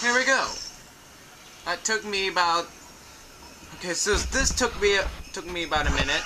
here we go. That took me about... Okay, so this took me, took me about a minute.